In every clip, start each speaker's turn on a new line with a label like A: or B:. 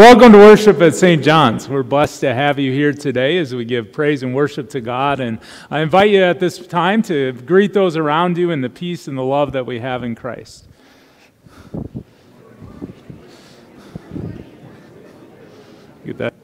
A: welcome to worship at St. John's. We're blessed to have you here today as we give praise and worship to God. And I invite you at this time to greet those around you in the peace and the love that we have in Christ. Get that.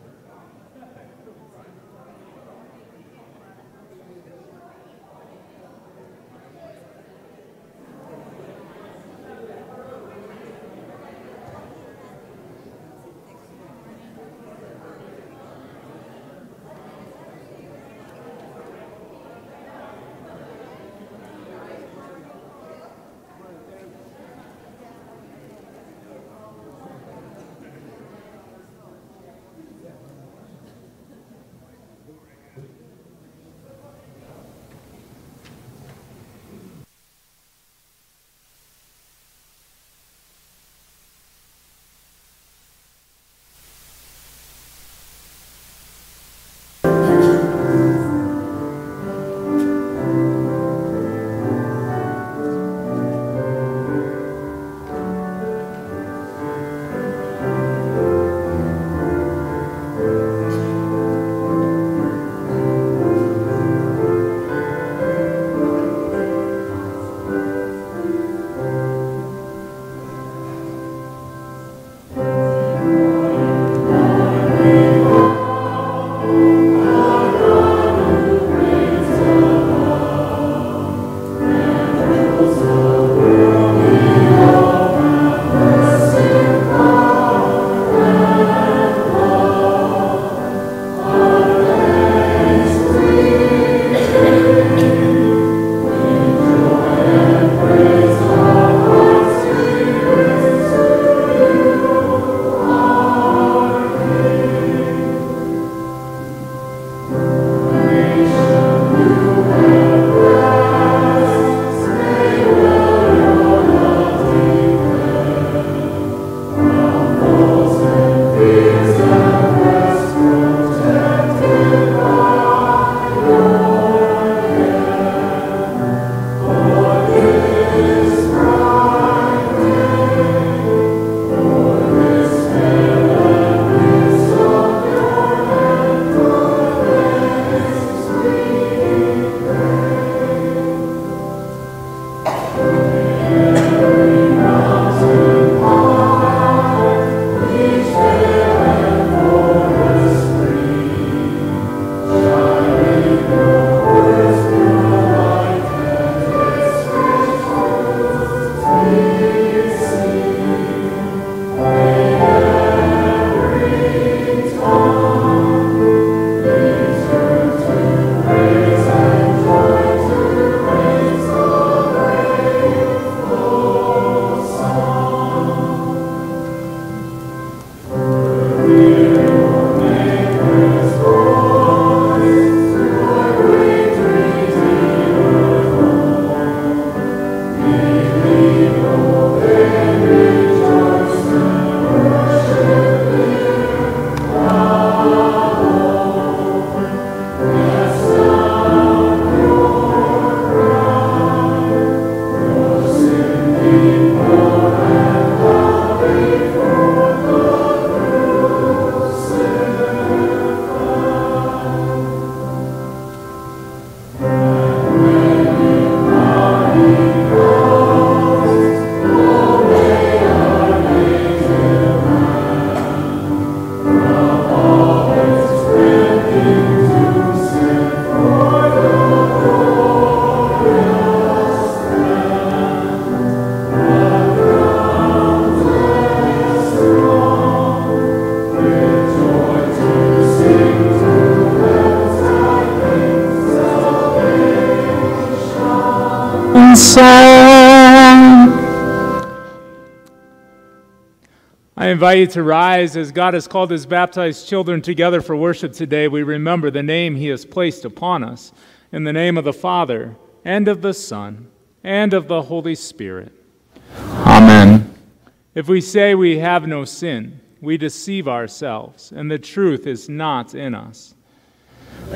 A: Song. I invite you to rise as God has called his baptized children together for worship today. We remember the name he has placed upon us in the name of the Father, and of the Son, and of the Holy Spirit.
B: Amen.
A: If we say we have no sin, we deceive ourselves, and the truth is not in us.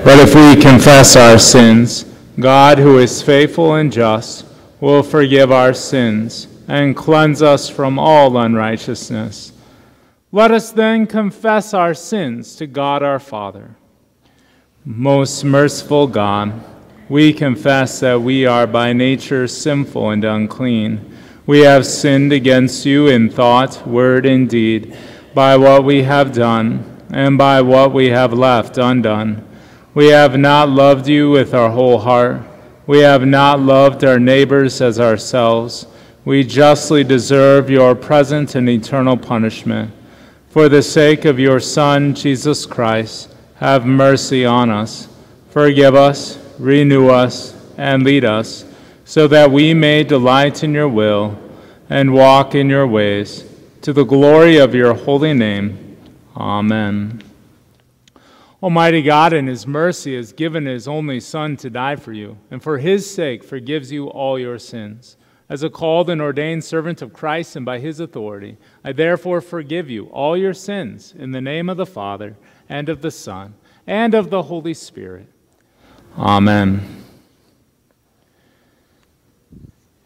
B: But if we confess our sins, God, who is faithful and just, will forgive our sins
A: and cleanse us from all unrighteousness. Let us then confess our sins to God our Father. Most merciful God, we confess that we are by nature sinful and unclean. We have sinned against you in thought, word, and deed, by what we have done, and by what we have left undone. We have not loved you with our whole heart. We have not loved our neighbors as ourselves. We justly deserve your present and eternal punishment. For the sake of your Son, Jesus Christ, have mercy on us. Forgive us, renew us, and lead us, so that we may delight in your will and walk in your ways, to the glory of your holy name. Amen. Almighty God, in his mercy, has given his only Son to die for you, and for his sake forgives you all your sins. As a called and ordained servant of Christ and by his authority, I therefore forgive you all your sins in the name of the Father, and of the Son, and of the Holy Spirit. Amen.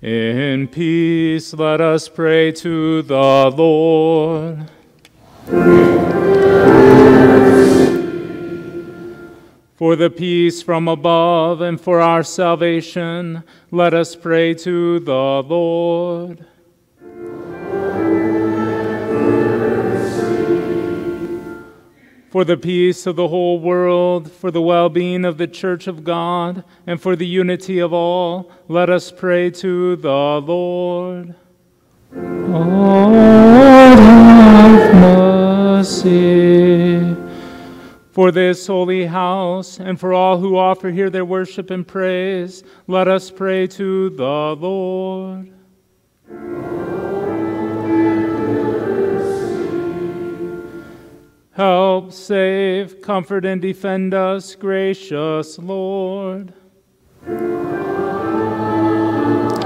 A: In peace, let us pray to the Lord. For the peace from above and for our salvation, let us pray to the Lord. For the peace of the whole world, for the well being of the Church of God, and for the unity of all, let us pray to the Lord. Lord, have mercy for this holy house, and for all who offer here their worship and praise, let us pray to the Lord. Help, save, comfort, and defend us, gracious Lord.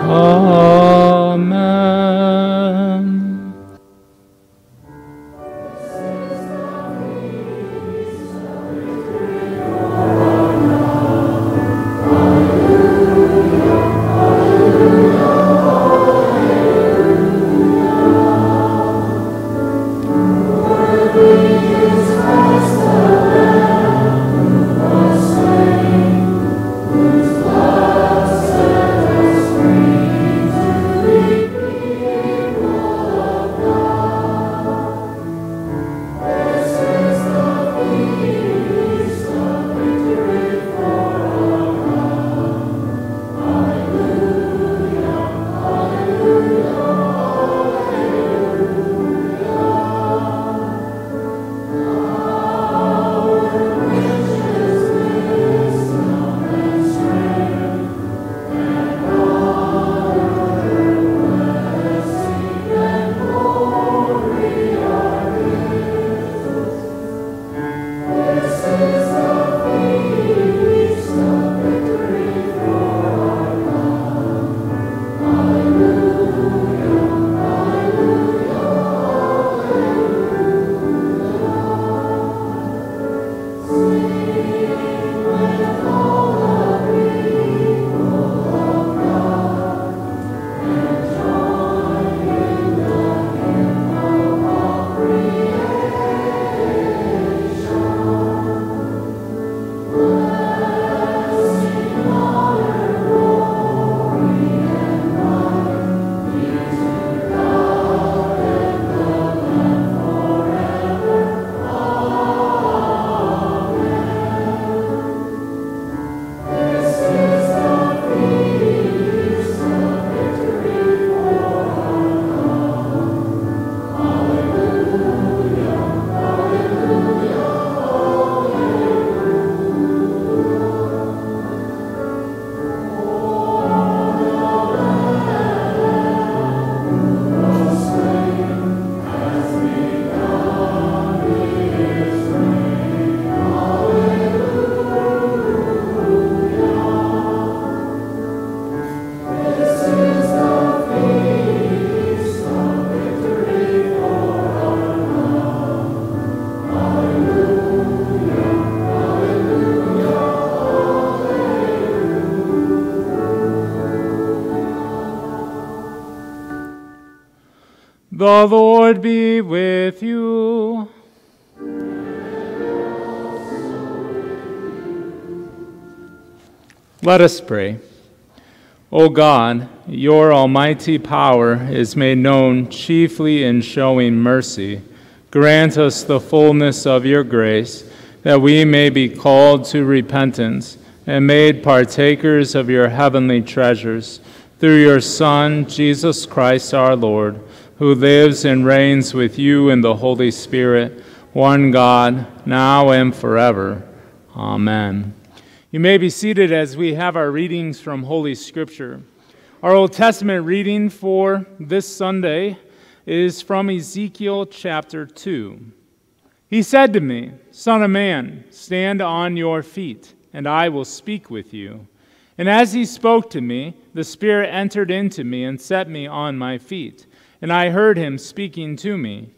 A: Amen. The Lord be with you. Let us pray. O God, your almighty power is made known chiefly in showing mercy. Grant us the fullness of your grace, that we may be called to repentance and made partakers of your heavenly treasures. Through your Son, Jesus Christ our Lord, who lives and reigns with you in the Holy Spirit, one God, now and forever. Amen. You may be seated as we have our readings from Holy Scripture. Our Old Testament reading for this Sunday is from Ezekiel chapter 2. He said to me, Son of man, stand on your feet, and I will speak with you. And as he spoke to me, the Spirit entered into me and set me on my feet. And I heard him speaking to me.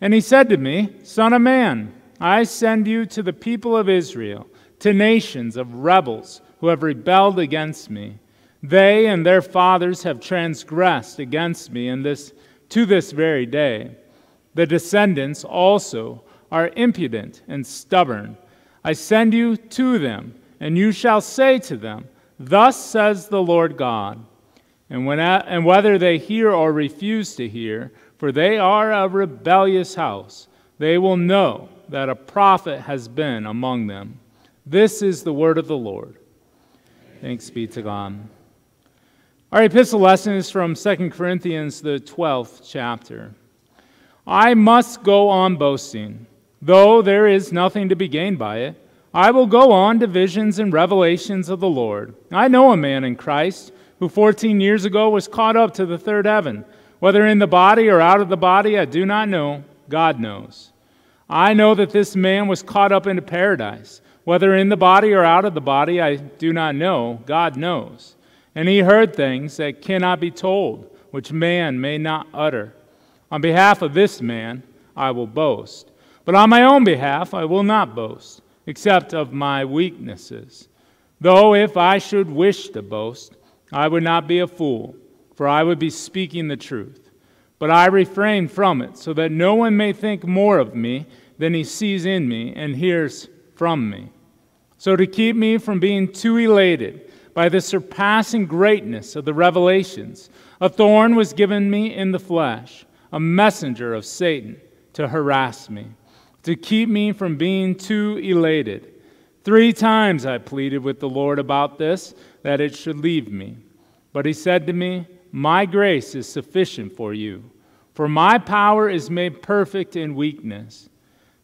A: And he said to me, Son of man, I send you to the people of Israel to nations of rebels who have rebelled against me. They and their fathers have transgressed against me in this, to this very day. The descendants also are impudent and stubborn. I send you to them, and you shall say to them, Thus says the Lord God. And, when, and whether they hear or refuse to hear, for they are a rebellious house, they will know that a prophet has been among them. This is the word of the Lord. Thanks be to God. Our epistle lesson is from 2 Corinthians, the 12th chapter. I must go on boasting, though there is nothing to be gained by it. I will go on to visions and revelations of the Lord. I know a man in Christ who 14 years ago was caught up to the third heaven. Whether in the body or out of the body, I do not know. God knows. I know that this man was caught up into paradise. Whether in the body or out of the body, I do not know. God knows. And he heard things that cannot be told, which man may not utter. On behalf of this man, I will boast. But on my own behalf, I will not boast, except of my weaknesses. Though if I should wish to boast, I would not be a fool, for I would be speaking the truth. But I refrain from it, so that no one may think more of me than he sees in me and hears from me. So, to keep me from being too elated by the surpassing greatness of the revelations, a thorn was given me in the flesh, a messenger of Satan to harass me, to keep me from being too elated. Three times I pleaded with the Lord about this, that it should leave me. But he said to me, My grace is sufficient for you, for my power is made perfect in weakness.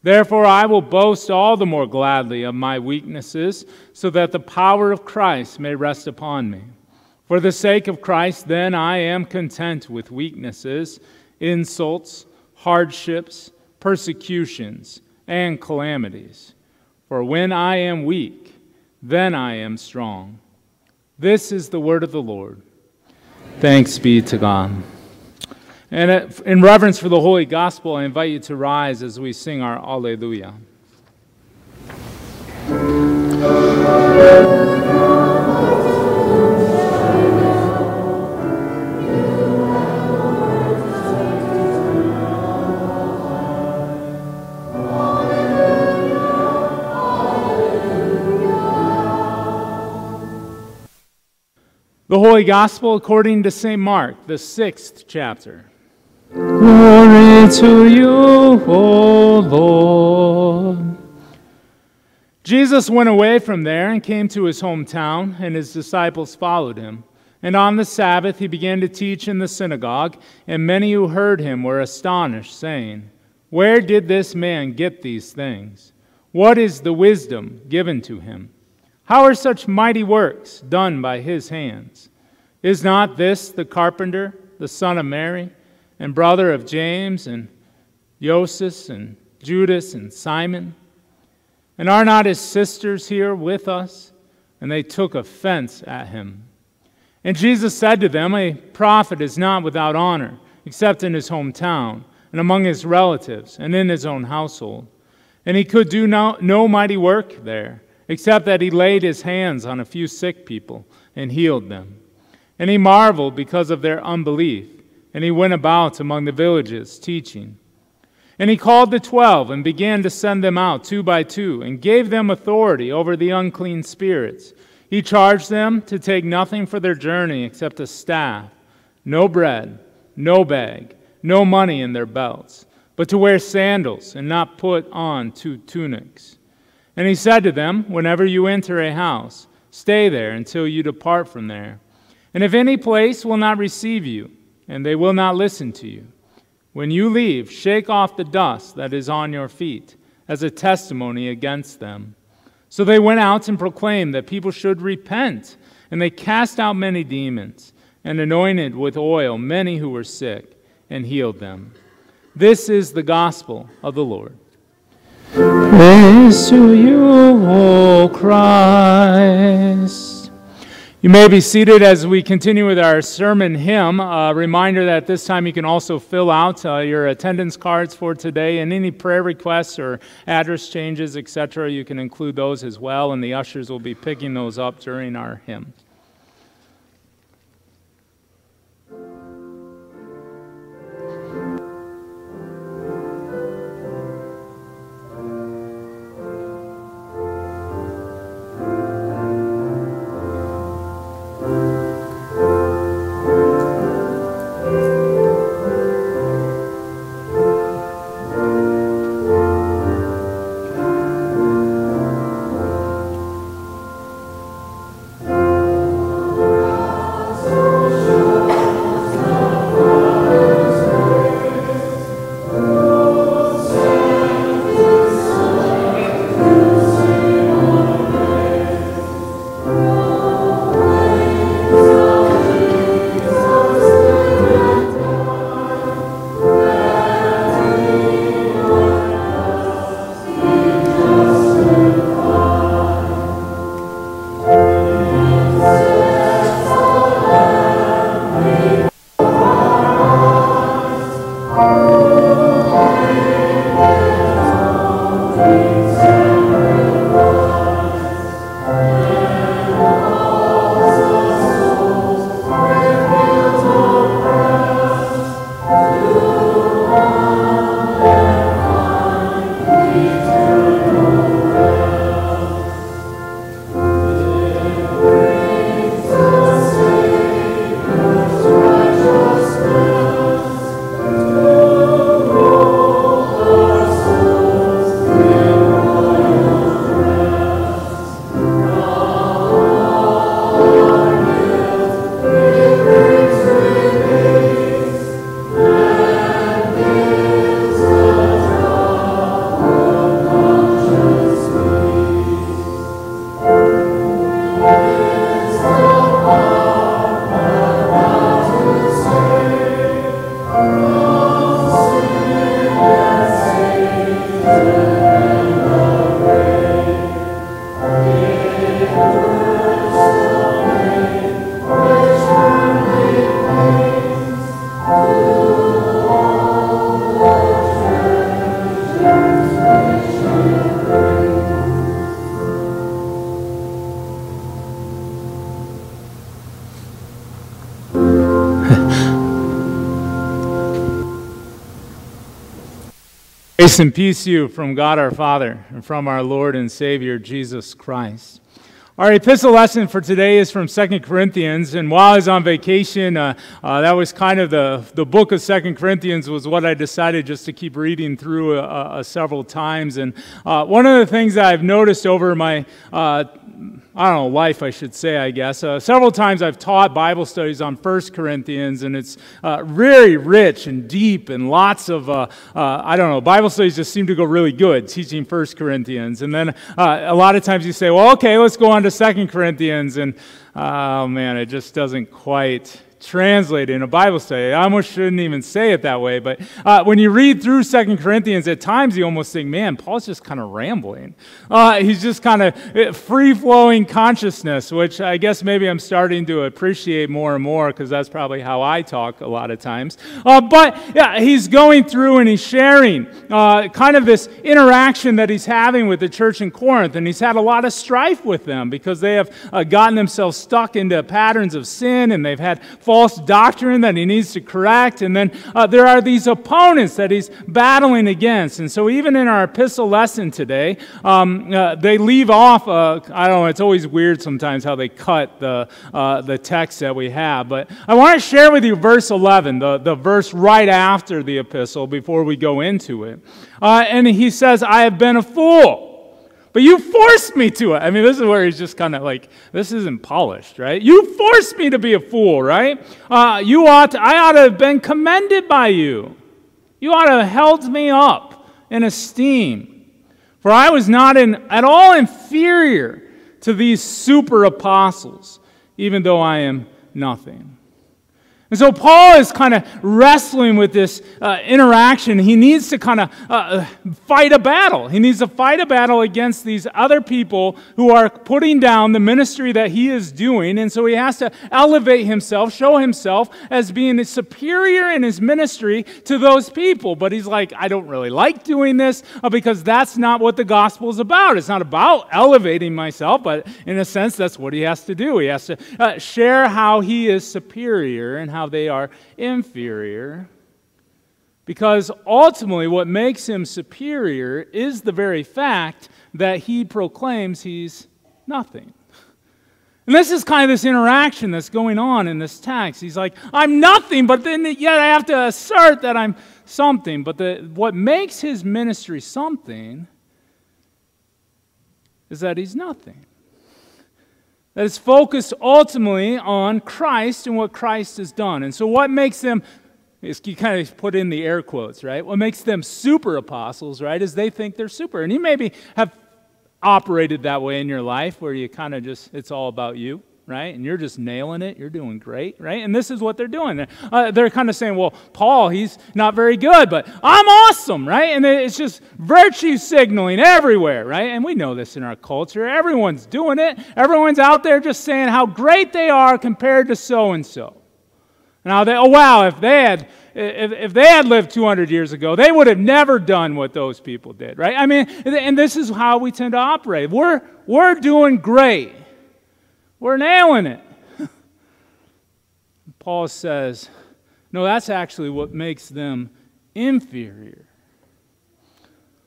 A: Therefore, I will boast all the more gladly of my weaknesses, so that the power of Christ may rest upon me. For the sake of Christ, then, I am content with weaknesses, insults, hardships, persecutions, and calamities. For when I am weak, then I am strong. This is the word of the Lord. Thanks be to God. And uh, in reverence for the Holy Gospel, I invite you to rise as we sing our Alleluia. The Holy Gospel according to St. Mark, the sixth chapter. Glory to you, O Lord. Jesus went away from there and came to his hometown, and his disciples followed him. And on the Sabbath he began to teach in the synagogue, and many who heard him were astonished, saying, Where did this man get these things? What is the wisdom given to him? How are such mighty works done by his hands? Is not this the carpenter, the son of Mary? and brother of James and Joseph and Judas and Simon? And are not his sisters here with us? And they took offense at him. And Jesus said to them, A prophet is not without honor, except in his hometown, and among his relatives, and in his own household. And he could do no, no mighty work there, except that he laid his hands on a few sick people and healed them. And he marveled because of their unbelief. and he went about among the villages teaching. And he called the twelve and began to send them out two by two and gave them authority over the unclean spirits. He charged them to take nothing for their journey except a staff, no bread, no bag, no money in their belts, but to wear sandals and not put on two tunics. And he said to them, Whenever you enter a house, stay there until you depart from there. And if any place will not receive you, and they will not listen to you, when you leave, shake off the dust that is on your feet as a testimony against them. So they went out and proclaimed that people should repent, and they cast out many demons, and anointed with oil many who were sick, and healed them. This is the gospel of the Lord.
B: Praise to you, O Christ.
A: You may be seated as we continue with our sermon hymn. A reminder that this time you can also fill out uh, your attendance cards for today and any prayer requests or address changes, etc. You can include those as well, and the ushers will be picking those up during our hymn. Grace and peace you from God our Father and from our Lord and Savior Jesus Christ. Our epistle lesson for today is from Second Corinthians, and while I was on vacation, uh, uh, that was kind of the, the book of Second Corinthians was what I decided just to keep reading through uh, uh several times. And uh, one of the things that I've noticed over my uh, I don't know, life, I should say, I guess. Uh, several times I've taught Bible studies on 1 Corinthians, and it's uh, very rich and deep, and lots of, uh, uh, I don't know, Bible studies just seem to go really good teaching 1 Corinthians. And then uh, a lot of times you say, well, okay, let's go on to 2 Corinthians, and oh man, it just doesn't quite translated in a Bible study. I almost shouldn't even say it that way, but uh, when you read through Second Corinthians, at times you almost think, man, Paul's just kind of rambling. Uh, he's just kind of uh, free flowing consciousness, which I guess maybe I'm starting to appreciate more and more because that's probably how I talk a lot of times. Uh, but yeah, he's going through and he's sharing uh, kind of this interaction that he's having with the church in Corinth, and he's had a lot of strife with them because they have uh, gotten themselves stuck into patterns of sin and they've had false doctrine that he needs to correct. And then uh, there are these opponents that he's battling against. And so, even in our epistle lesson today, um, uh, they leave off, uh, I don't know, it's always weird sometimes how they cut the, uh, the text that we have. But I want to share with you verse 11, the, the verse right after the epistle before we go into it. Uh, and he says, I have been a fool. But you forced me to it. I mean, this is where he's just kind of like, this isn't polished, right? You forced me to be a fool, right? Uh, you ought to, I ought to have been commended by you. You ought to have held me up in esteem. For I was not in, at all inferior to these super apostles, even though I am nothing. And so Paul is kind of wrestling with this uh, interaction. He needs to kind of uh, uh, fight a battle. He needs to fight a battle against these other people who are putting down the ministry that he is doing. And so he has to elevate himself, show himself as being superior in his ministry to those people. But he's like, I don't really like doing this uh, because that's not what the gospel is about. It's not about elevating myself, but in a sense, that's what he has to do. He has to uh, share how he is superior and how they are inferior. Because ultimately, what makes him superior is the very fact that he proclaims he's nothing. And this is kind of this interaction that's going on in this text. He's like, I'm nothing, but then yet I have to assert that I'm something. But the, what makes his ministry something is that he's nothing that is focused ultimately on Christ and what Christ has done. And so, what makes them, you kind of put in the air quotes, right? What makes them super apostles, right, is they think they're super. And you maybe have operated that way in your life where you kind of just, it's all about you right? And you're just nailing it. You're doing great, right? And this is what they're doing. Uh, they're kind of saying, well, Paul, he's not very good, but I'm awesome, right? And it's just virtue signaling everywhere, right? And we know this in our culture. Everyone's doing it. Everyone's out there just saying how great they are compared to so and so. Now, they, oh, wow, if they had. If, if they had lived 200 years ago, they would have never done what those people did, right? I mean, and this is how we tend to operate. We're, we're doing great. We're nailing it. Paul says, no, that's actually what makes them inferior.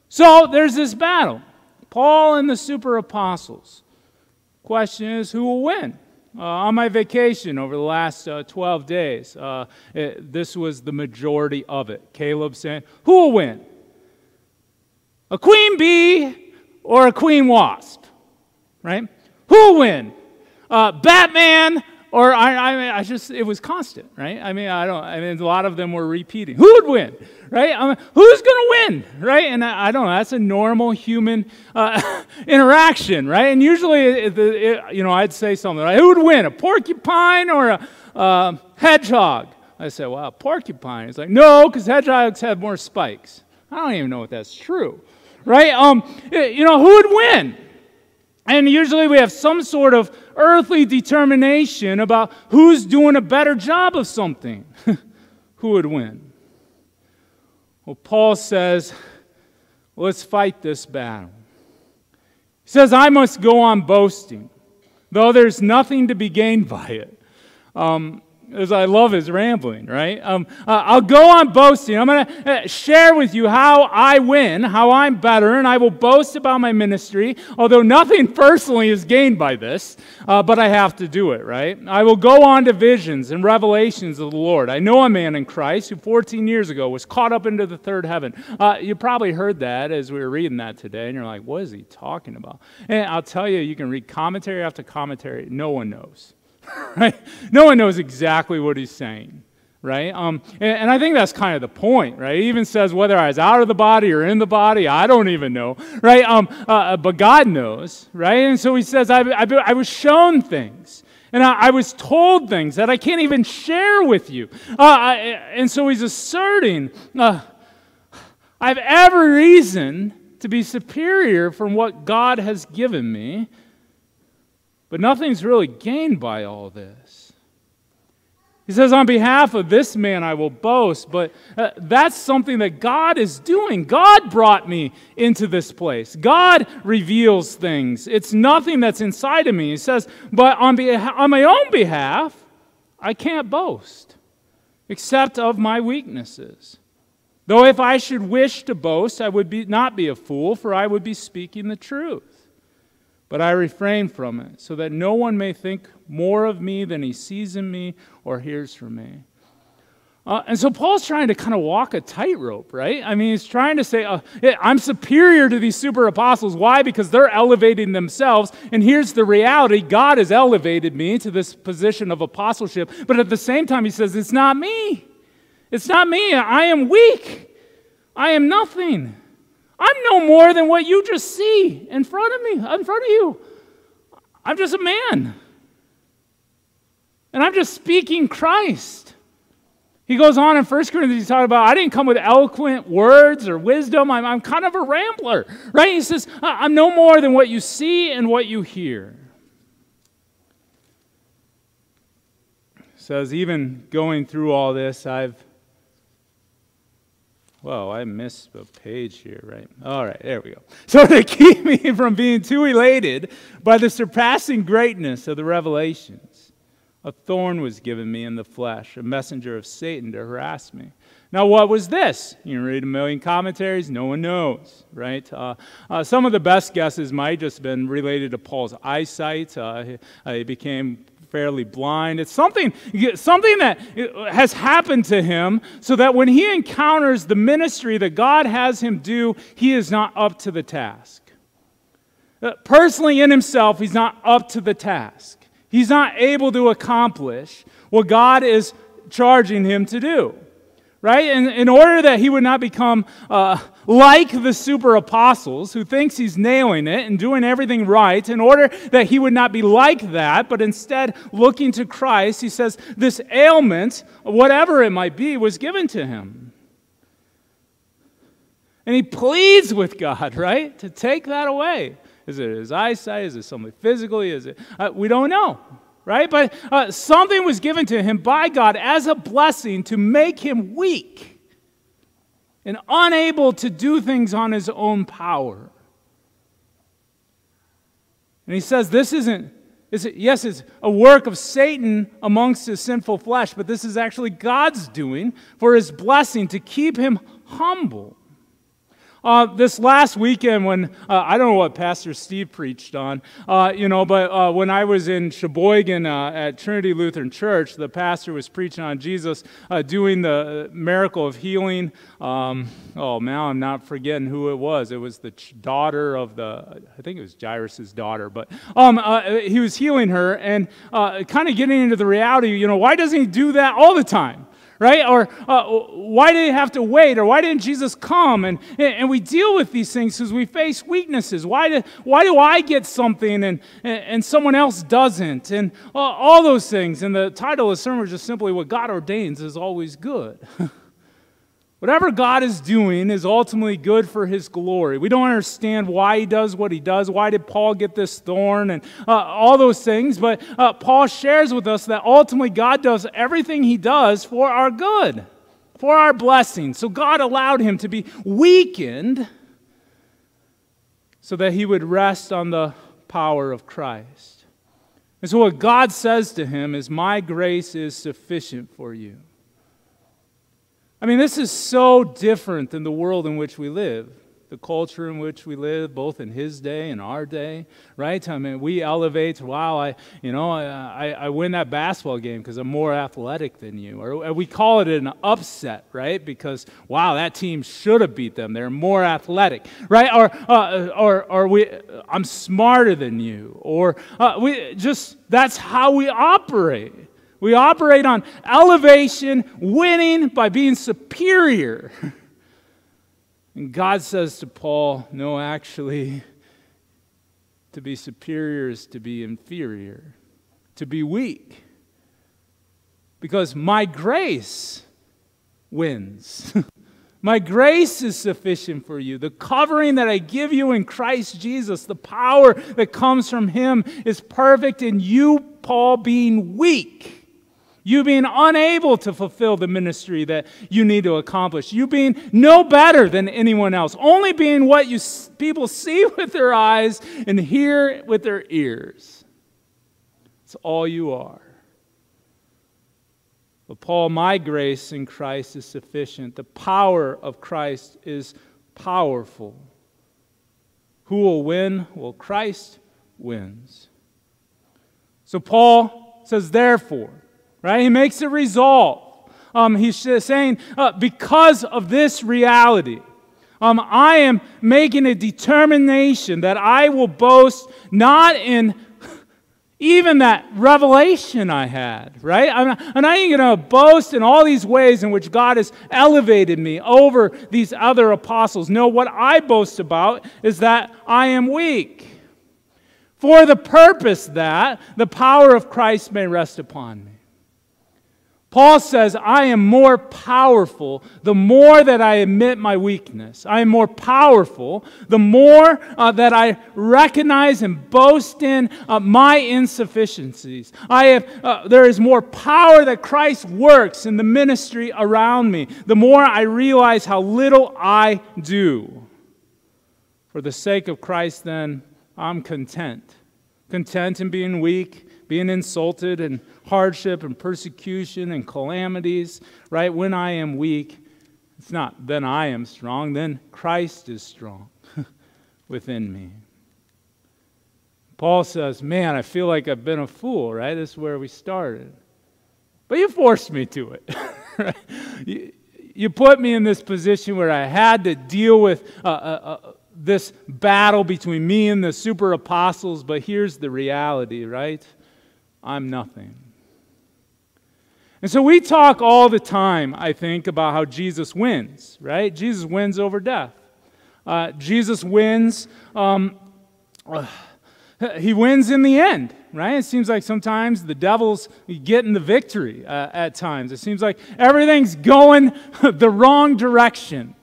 A: So there's this battle Paul and the super apostles. Question is, who will win? Uh, on my vacation over the last uh, 12 days, uh, it, this was the majority of it. Caleb saying, Who will win? A queen bee or a queen wasp? Right? Who will win? Uh, Batman, or I, I, mean, I, just, it was constant, right? I mean, I don't, I mean, a lot of them were repeating. Who would win, right? I mean, who's going to win, right? And I, I, don't know, that's a normal human uh, interaction, right? And usually, it, it, you know, I'd say something like, who would win, a porcupine or a hedgehog? I said, well, porcupine. He's like, no, because hedgehogs have more spikes. I don't even know if that's true, right? Um, you know, who would win? And usually we have some sort of earthly determination about who's doing a better job of something. Who would win? Well, Paul says, let's fight this battle. He says, I must go on boasting, though there's nothing to be gained by it. Um, as I love his rambling, right? Um, uh, I'll go on boasting. I'm going to uh, share with you how I win, how I'm better, and I will boast about my ministry, although nothing personally is gained by this, uh, but I have to do it, right? I will go on to visions and revelations of the Lord. I know a man in Christ who 14 years ago was caught up into the third heaven. Uh, you probably heard that as we were reading that today, and you're like, what is he talking about? And I'll tell you, you can read commentary after commentary, no one knows. right? No one knows exactly what he's saying, right? Um, and, and, I think that's kind of the point, right? He even says whether I was out of the body or in the body, I don't even know, right? Um, uh, uh but God knows, right? And so he says, I, I, I was shown things. And I, I, was told things that I can't even share with you. Uh, I, and so he's asserting, uh, I have every reason to be superior from what God has given me but nothing's really gained by all this. He says, On behalf of this man, I will boast, but uh, that's something that God is doing. God brought me into this place. God reveals things. It's nothing that's inside of me. He says, But on, behalf, on my own behalf, I can't boast except of my weaknesses. Though if I should wish to boast, I would be, not be a fool, for I would be speaking the truth. But I refrain from it, so that no one may think more of me than he sees in me or hears from me. Uh, and so Paul's trying to kind of walk a tightrope, right? I mean, he's trying to say, uh, I'm superior to these super apostles. Why? Because they're elevating themselves. And here's the reality God has elevated me to this position of apostleship. But at the same time, he says, It's not me. It's not me. I am weak. I am nothing. I'm no more than what you just see in front of me, in front of you. I'm just a man. And I'm just speaking Christ. He goes on in 1 Corinthians, he's talking about, I didn't come with eloquent words or wisdom. I'm, I'm kind of a rambler, right? He says, I'm no more than what you see and what you hear. says, even going through all this, I've, well, I missed a page here, right? All right, there we go. So, to keep me from being too elated by the surpassing greatness of the revelations, a thorn was given me in the flesh, a messenger of Satan to harass me. Now, what was this? You read a million commentaries, no one knows, right? Uh, uh, some of the best guesses might just have been related to Paul's eyesight. Uh, he, uh, he, became fairly blind. It's something, something that has happened to him so that when he encounters the ministry that God has him do, he is not up to the task. Uh, personally, in himself, he's not up to the task. He's not able to accomplish what God is charging him to do. Right? And in order that he would not become uh, like the super apostles who thinks he's nailing it and doing everything right, in order that he would not be like that, but instead looking to Christ, he says, this ailment, whatever it might be, was given to him. And he pleads with God, right, to take that away. Is it his eyesight? Is it something physically? Is it? Uh, we don't know, right? But uh, something was given to him by God as a blessing to make him weak and unable to do things on his own power. And he says, This isn't, is it, yes, it's a work of Satan amongst his sinful flesh, but this is actually God's doing for his blessing to keep him humble. Uh, this last weekend, when uh, I don't know what Pastor Steve preached on, uh, you know, but uh, when I was in Sheboygan uh, at Trinity Lutheran Church, the pastor was preaching on Jesus uh, doing the miracle of healing. Um, oh, now I'm not forgetting who it was. It was the daughter of the, I think it was Jairus' daughter, but um, he was healing her and kind of getting into the reality, you know, why doesn't he do that all the time? Right? Or uh, why did he have to wait? Or why didn't Jesus come? And, and we deal with these things because we face weaknesses. Why do, why do I get something and, and someone else doesn't? And all those things. And the title of the sermon is just simply What God Ordains is Always Good. Whatever God is doing is ultimately good for his glory. We don't understand why he does what he does. Why did Paul get this thorn and uh, all those things? But uh, Paul shares with us that ultimately God does everything he does for our good, for our blessing. So God allowed him to be weakened so that he would rest on the power of Christ. And so what God says to him is, My grace is sufficient for you. I mean, this is so different than the world in which we live, the culture in which we live, both in his day and our day, right? I mean, we elevate, wow, I, you know, I, I win that basketball game because I'm more athletic than you. Or we call it an upset, right? Because, wow, that team should have beat them. They're more athletic, right? Or, uh, or, or we, I'm smarter than you. Or uh, we just, that's how we operate. We operate on elevation, winning by being superior. And God says to Paul, no, actually, to be superior is to be inferior, to be weak. Because my grace wins. my grace is sufficient for you. The covering that I give you in Christ Jesus, the power that comes from Him, is perfect in you, Paul, being weak you being unable to fulfill the ministry that you need to accomplish, you being no better than anyone else, only being what you people see with their eyes and hear with their ears. It's all you are. But Paul, my grace in Christ is sufficient. The power of Christ is powerful. Who will win? Well, Christ wins. So Paul says, therefore, right? He makes a resolve. Um, he's saying, uh, because of this reality, um, I am making a determination that I will boast not in even that revelation I had, right? I'm not, I'm not even going to boast in all these ways in which God has elevated me over these other apostles. No, what I boast about is that I am weak. For the purpose that the power of Christ may rest upon me. Paul says, I am more powerful the more that I admit my weakness. I am more powerful the more uh, that I recognize and boast in uh, my insufficiencies. I have, uh, there is more power that Christ works in the ministry around me, the more I realize how little I do. For the sake of Christ, then, I'm content. Content in being weak, being insulted, and hardship and persecution and calamities, right? When I am weak, it's not then I am strong, then Christ is strong within me. Paul says, Man, I feel like I've been a fool, right? This is where we started. But you forced me to it. you, you, put me in this position where I had to deal with uh, uh, uh, this battle between me and the super apostles, but here's the reality, right? I'm nothing. And so we talk all the time, I think, about how Jesus wins, right? Jesus wins over death. Uh, Jesus wins. Um, uh, he wins in the end, right? It seems like sometimes the devil's getting the victory uh, at times. It seems like everything's going the wrong direction.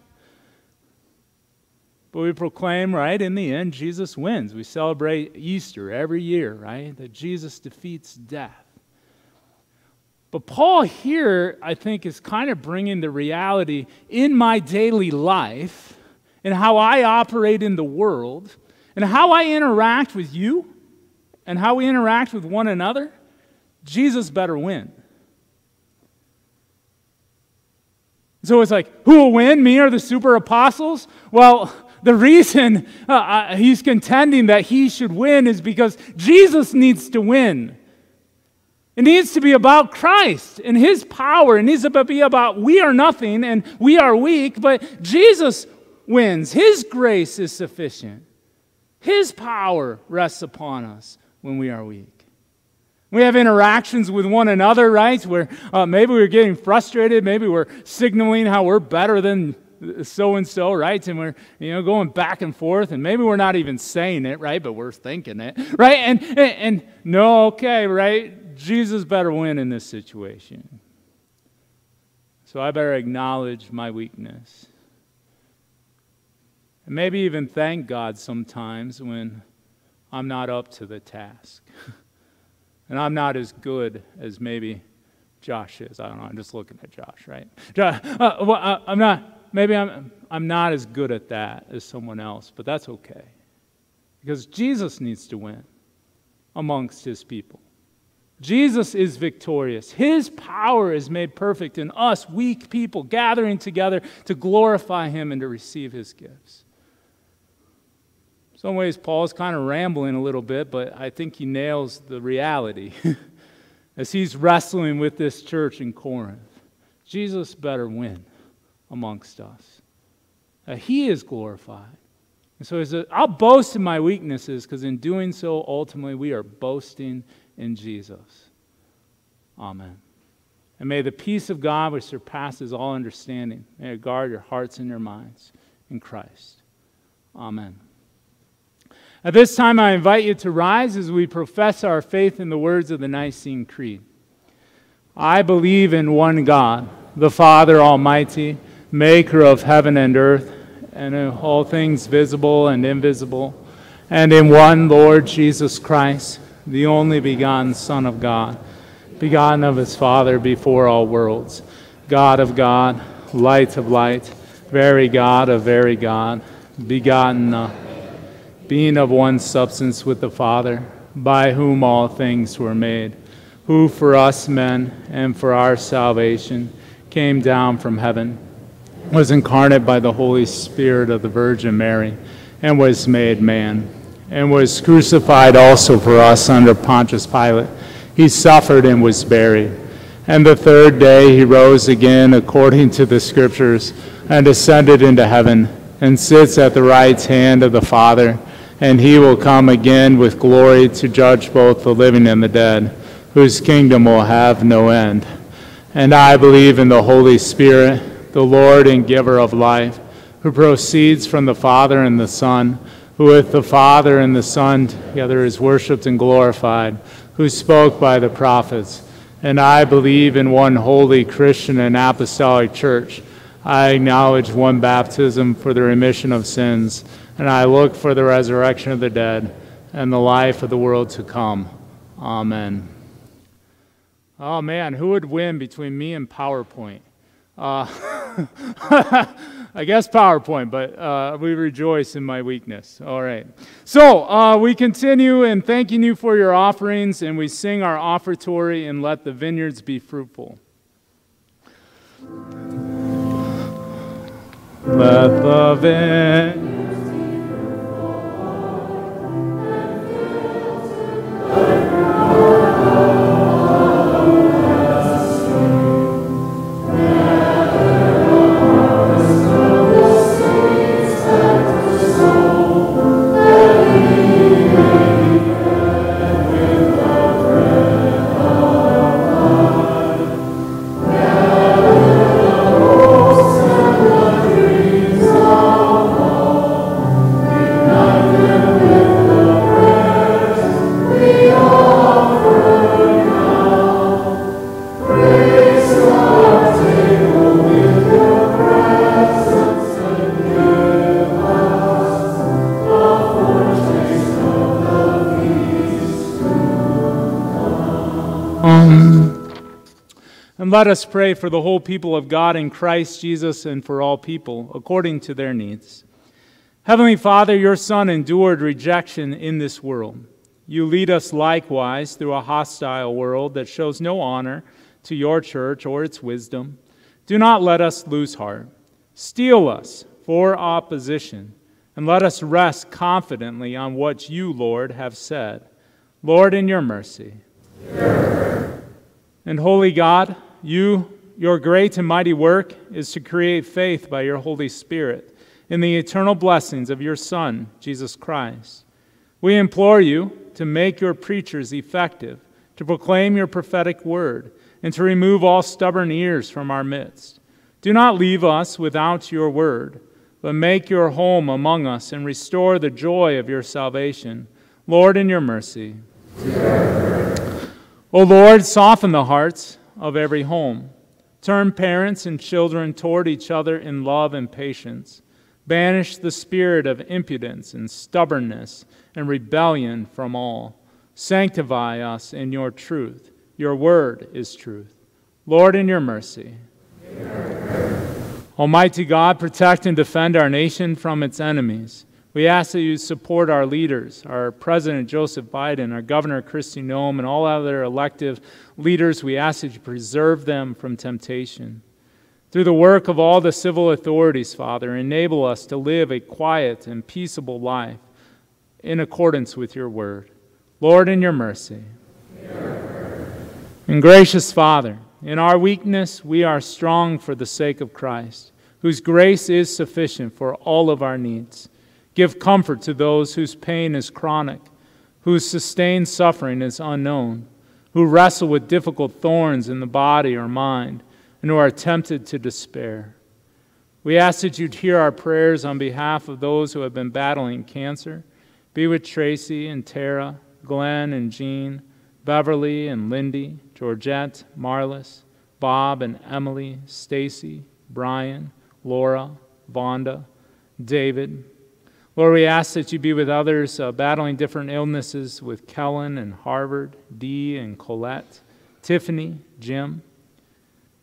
A: But we proclaim, right, in the end, Jesus wins. We celebrate Easter every year, right? That Jesus defeats death. But Paul here, I think, is kind of bringing the reality in my daily life and how I operate in the world and how I interact with you and how we interact with one another. Jesus better win. So it's like, who will win, me or the super apostles? Well, the reason uh, uh he's contending that he should win is because Jesus needs to win. It needs to be about Christ and His power. It needs to be about we are nothing and we are weak, but Jesus wins. His grace is sufficient. His power rests upon us when we are weak. We have interactions with one another, right? Where uh, maybe we're getting frustrated, maybe we're signaling how we're better than so and so, right? And we're you know going back and forth, and maybe we're not even saying it, right? But we're thinking it, right? And and, and no, okay, right? Jesus better win in this situation. So I better acknowledge my weakness. And maybe even thank God sometimes when I'm not up to the task. and I'm not as good as maybe Josh is. I don't know. I'm just looking at Josh, right? Uh, well, uh, I'm not, maybe I'm, I'm not as good at that as someone else, but that's okay. Because Jesus needs to win amongst his people. Jesus is victorious. His power is made perfect in us, weak people, gathering together to glorify Him and to receive His gifts. Some ways, Paul's kind of rambling a little bit, but I think he nails the reality as he's wrestling with this church in Corinth. Jesus better win amongst us. He is glorified. And so says, I'll boast in my weaknesses because in doing so, ultimately, we are boasting in Jesus. Amen. And may the peace of God, which surpasses all understanding, may it guard your hearts and your minds in Christ. Amen. At this time, I invite you to rise as we profess our faith in the words of the Nicene Creed. I believe in one God, the Father Almighty, maker of heaven and earth, and of all things visible and invisible, and in one Lord Jesus Christ the only begotten Son of God, begotten of his Father before all worlds, God of God, light of light, very God of very God, begotten, uh, being of one substance with the Father, by whom all things were made. who for us men and for our salvation came down from heaven, was incarnate by the Holy Spirit of the Virgin Mary, and was made man, and was crucified also for us under Pontius Pilate. He suffered and was buried. And the third day he rose again according to the Scriptures, and ascended into heaven, and sits at the right hand of the Father. And he will come again with glory to judge both the living and the dead whose kingdom will have no end. And I believe in the Holy Spirit, the Lord and giver of life, who proceeds from the Father and the Son, who with the Father and the Son together is worshiped and glorified, who spoke by the prophets. And I believe in one holy Christian and apostolic church. I acknowledge one baptism for the remission of sins, and I look for the resurrection of the dead and the life of the world to come. Amen. Oh man, who would win between me and PowerPoint? Uh, I guess PowerPoint, but uh, we rejoice in my weakness. All right. So uh, we continue in thanking you for your offerings, and we sing our offertory and let the vineyards be fruitful. Let the vineyards let us pray for the whole people of God in Christ Jesus and for all people, according to their needs. Heavenly Father, your Son endured rejection in this world. You lead us likewise through a hostile world that shows no honor to your church or its wisdom. Do not let us lose heart. Steel us for opposition, and let us rest confidently on what you, Lord, have said. Lord, in your mercy. And holy God, you, your great and mighty work is to create faith by your Holy Spirit in the eternal blessings of your Son, Jesus Christ. We implore you to make your preachers effective, to proclaim your prophetic word, and to remove all stubborn ears from our midst. Do not leave us without your word, but make your home among us and restore the joy of your salvation. Lord, in your mercy. O Lord, soften the hearts of every home. Turn parents and children toward each other in love and patience. Banish the spirit of impudence and stubbornness and rebellion from all. Sanctify us in your truth. Your word is truth. Lord, in your mercy. Almighty God, protect and defend our nation from its enemies. We ask that you support our leaders, our President Joseph Biden, our Governor Kristi Noem, and all other elective leaders. We ask that you preserve them from temptation. Through the work of all the civil authorities, Father, enable us to live a quiet and peaceable life in accordance with your word. Lord, in your mercy. And gracious Father, in our weakness, we are strong for the sake of Christ, whose grace is sufficient for all of our needs. Give comfort to those whose pain is chronic, whose sustained suffering is unknown, who wrestle with difficult thorns in the body or mind, and who are tempted to despair. We ask that you'd hear our prayers on behalf of those who have been battling cancer. Be with Tracy and Tara, Glenn and Jean, Beverly and Lindy, Georgette, Marlis, Bob and Emily, Stacy, Brian, Laura, Vonda, David, Lord, we ask that you be with others uh, battling different illnesses with Kellen and Harvard, Dee and Colette, Tiffany, Jim,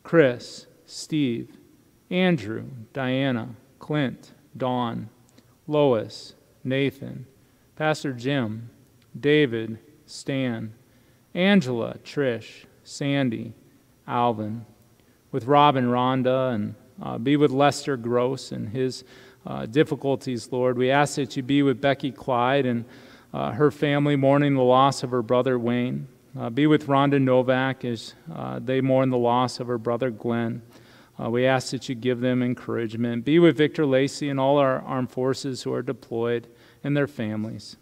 A: Chris, Steve, Andrew, Diana, Clint, Dawn, Lois, Nathan, Pastor Jim, David, Stan, Angela, Trish, Sandy, Alvin, with Rob and Rhonda, and uh, be with Lester Gross and his uh, difficulties, Lord. We ask that you be with Becky Clyde and uh, her family mourning the loss of her brother Wayne. Uh, be with Rhonda Novak as uh, they mourn the loss of her brother Glenn. Uh, we ask that you give them encouragement. Be with Victor Lacey and all our armed forces who are deployed and their families.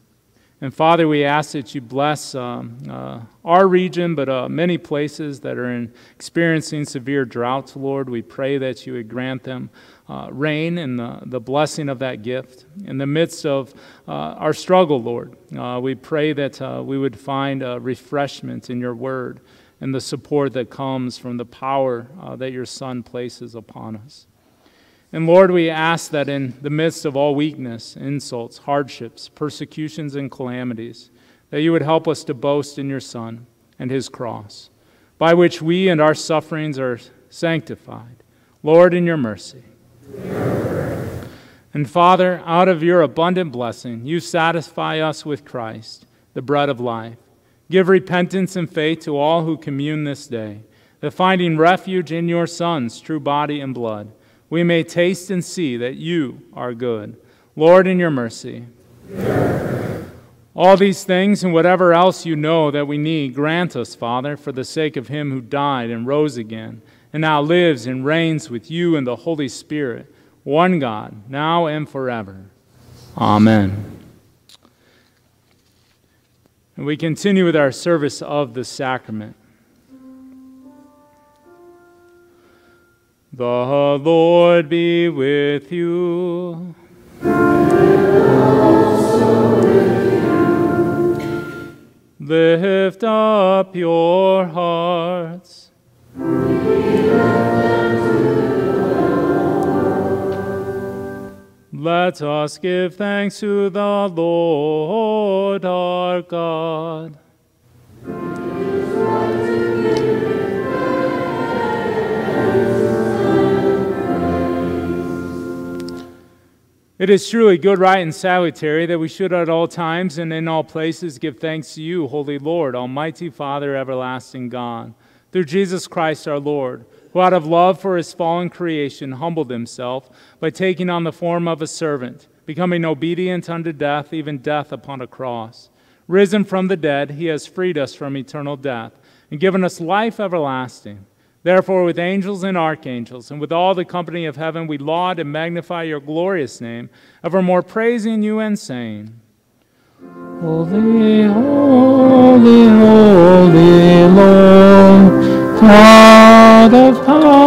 A: And Father, we ask that you bless um, uh, our region, but uh, many places that are in, experiencing severe droughts, Lord. We pray that you would grant them uh, rain and the, the blessing of that gift. In the midst of uh, our struggle, Lord, uh, we pray that uh, we would find refreshment in your word and the support that comes from the power that your Son places upon us. And Lord, we ask that in the midst of all weakness, insults, hardships, persecutions, and calamities, that you would help us to boast in your Son and his cross, by which we and our sufferings are sanctified. Lord, in your mercy. And Father, out of your abundant blessing, you satisfy us with Christ, the bread of life. Give repentance and faith to all who commune this day, that finding refuge in your Son's true body and blood, we may taste and see that you are good. Lord, in your mercy. All these things and whatever else you know that we need, grant us, Father, for the sake of him who died and rose again, and now lives and reigns with you in the Holy Spirit, one God, now and forever. Amen. And we continue with our service of the sacrament. The Lord be with you. With Lift up your hearts. Let us give thanks to the Lord our God. It is truly good, right, and salutary that we should at all times and in all places give thanks to you, Holy Lord, Almighty Father, everlasting God, through Jesus Christ our Lord, who out of love for his fallen creation humbled himself by taking on the form of a servant, becoming obedient unto death, even death upon a cross. Risen from the dead, he has freed us from eternal death and given us life everlasting. Therefore, with angels and archangels, and with all the company of heaven, we laud and magnify your glorious name, evermore praising you and saying,
B: Holy, holy, holy Lord, God of power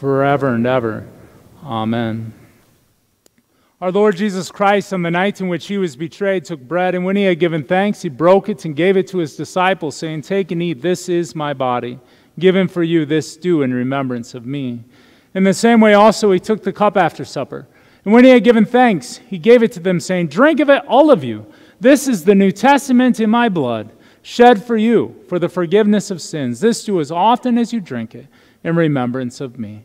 A: forever and ever. Amen. Our Lord Jesus Christ, on the night in which he was betrayed, took bread, and when he had given thanks, he broke it and gave it to his disciples, saying, Take and eat, this is my body, given for you, this do in remembrance of me. In the same way, also, he took the cup after supper. And when he had given thanks, he gave it to them, saying, Drink of it, all of you. This is the New Testament in my blood shed for you for the forgiveness of sins. This do as often as you drink it in remembrance of me.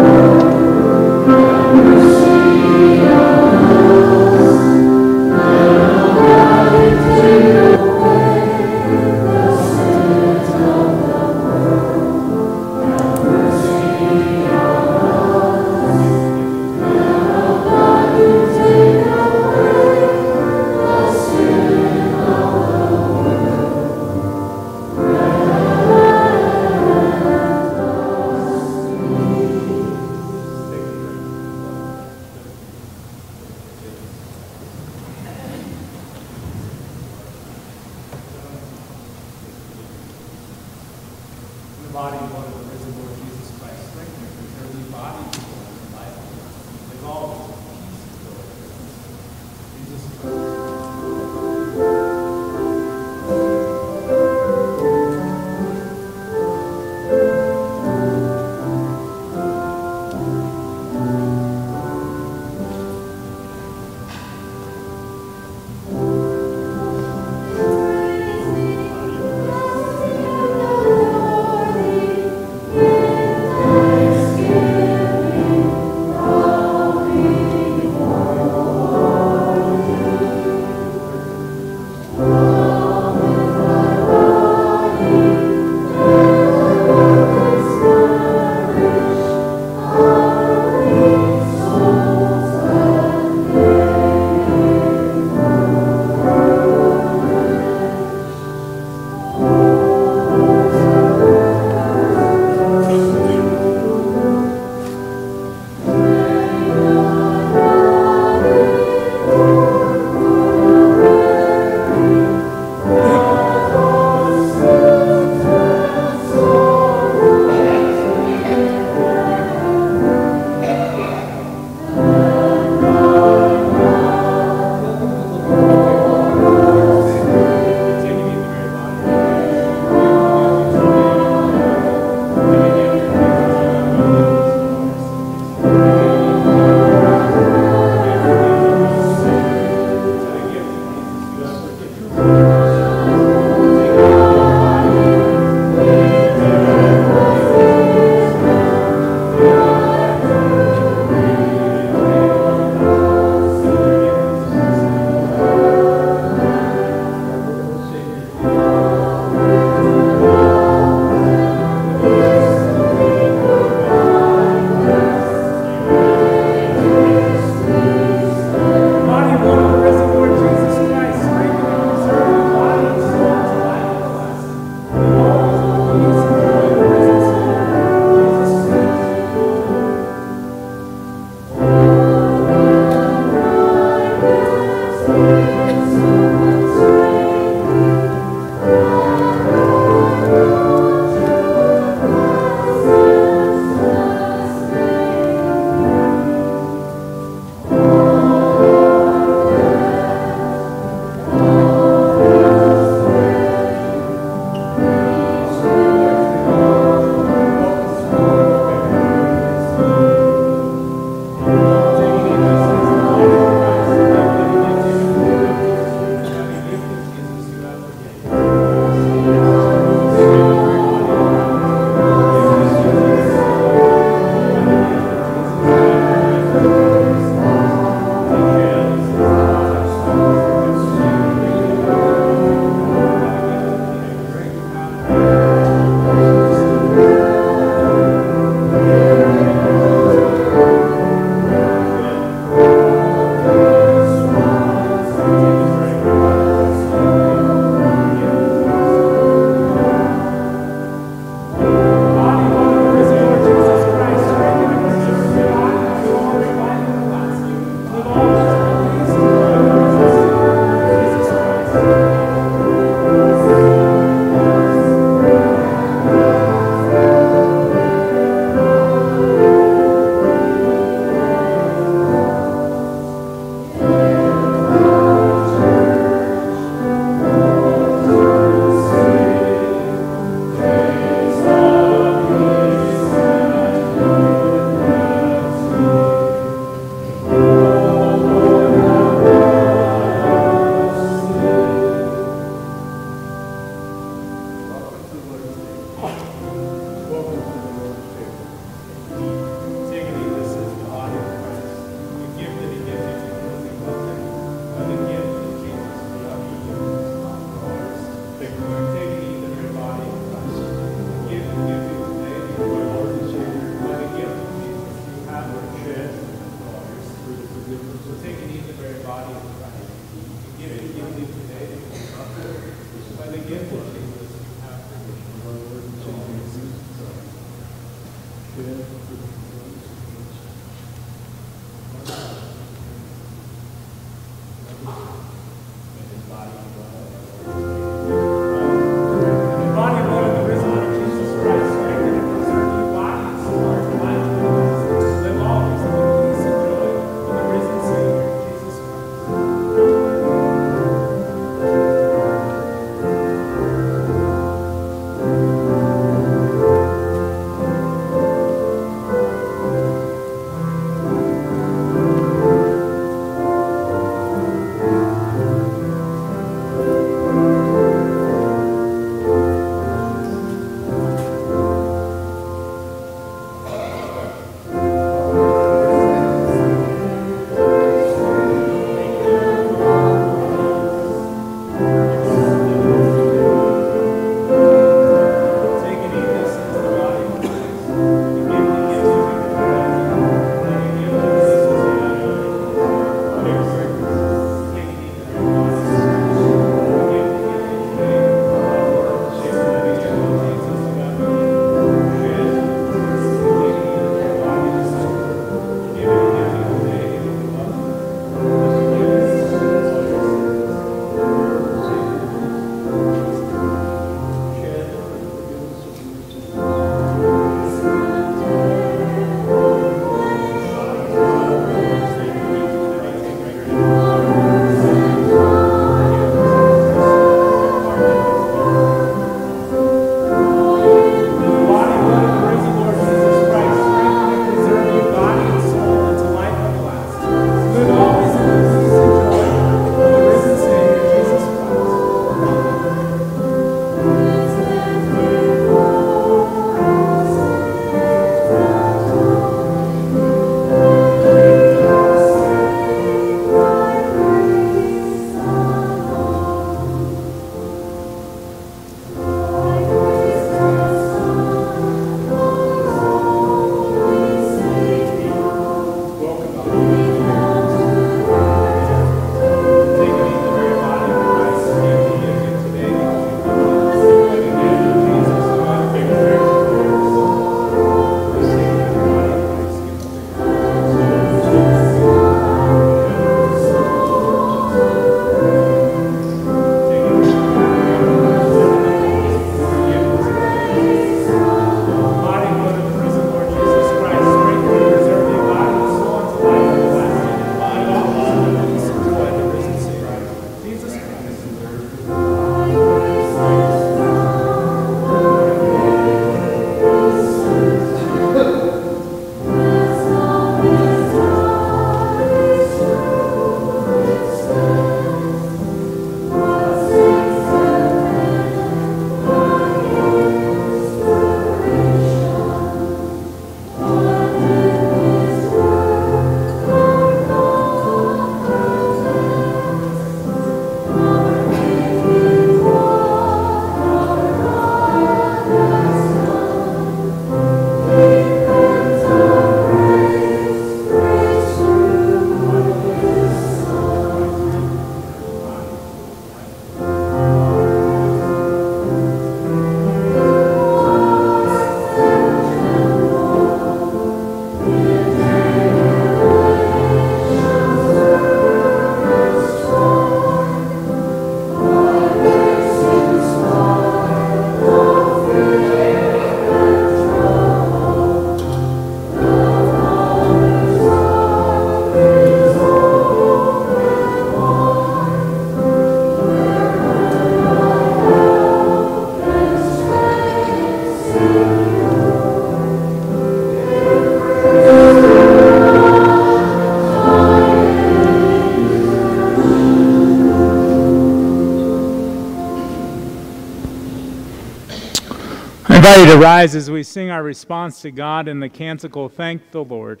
A: Invite you to rise as we sing our response to God in the canticle, Thank the Lord.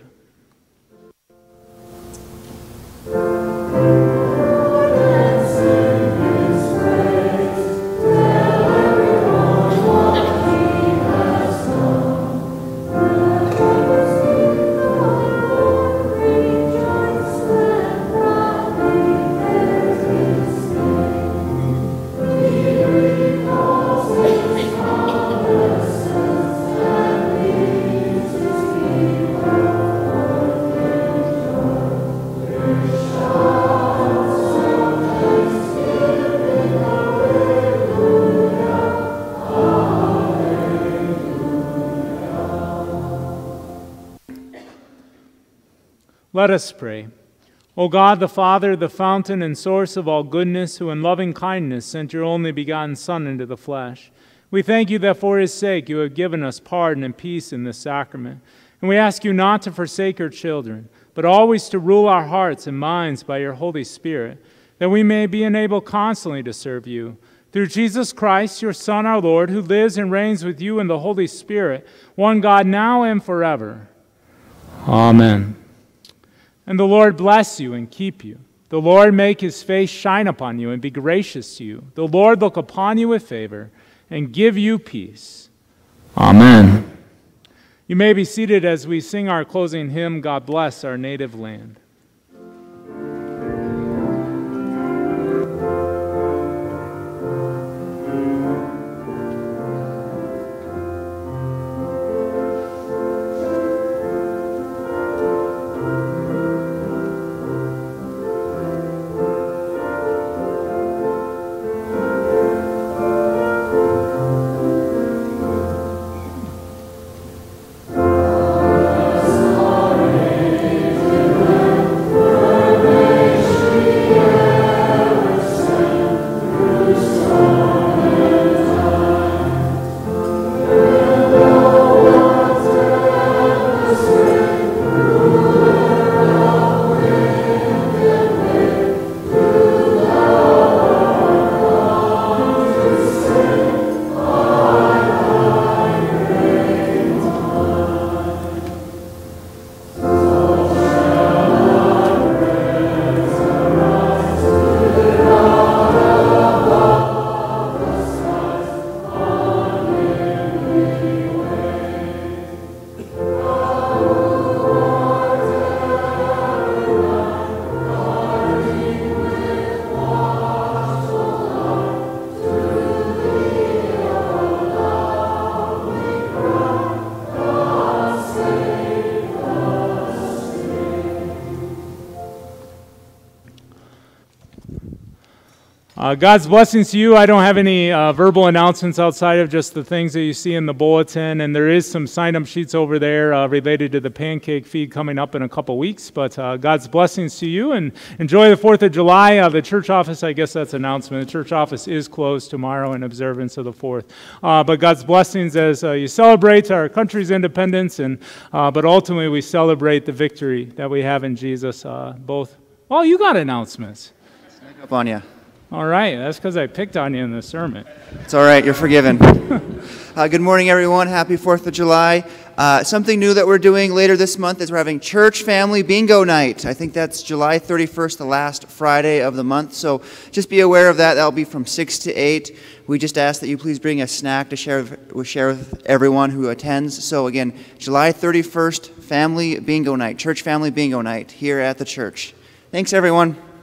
A: Let us pray. O God, the Father, the fountain and source of all goodness, who in loving kindness sent your only begotten Son into the flesh, we thank you that for his sake you have given us pardon and peace in this sacrament. And we ask you not to forsake your children, but always to rule our hearts and minds by your Holy Spirit, that we may be enabled constantly to serve you. Through Jesus Christ, your Son, our Lord, who lives and reigns with you in the Holy Spirit, one God now and forever. Amen. And the Lord bless you and keep you. The Lord make his face shine upon you and be gracious to you. The Lord look upon you with favor and give you peace. Amen. You may be seated as we sing our closing hymn, God Bless Our Native Land. Uh, God's blessings to you. I don't have any uh, verbal announcements outside of just the things that you see in the bulletin, and there is some sign-up sheets over there uh, related to the pancake feed coming up in a couple weeks. But uh, God's blessings to you, and enjoy the Fourth of July. Uh, the church office, I guess that's announcement. The church office is closed tomorrow in observance of the Fourth. But God's blessings as you celebrate our country's independence, and but ultimately we celebrate the victory that we have in Jesus. both. Oh, you got announcements.
C: Up on you.
A: All right, that's because I picked on you in the sermon.
C: It's all right, you're forgiven. uh, good morning, everyone. Happy 4th of July. Uh, something new that we're doing later this month is we're having church family bingo night. I think that's July 31st, the last Friday of the month. So just be aware of that. That'll be from 6 to 8. We just ask that you please bring a snack to share share with everyone who attends. So again, July 31st, family bingo night, church family bingo night here at the church. Thanks, everyone.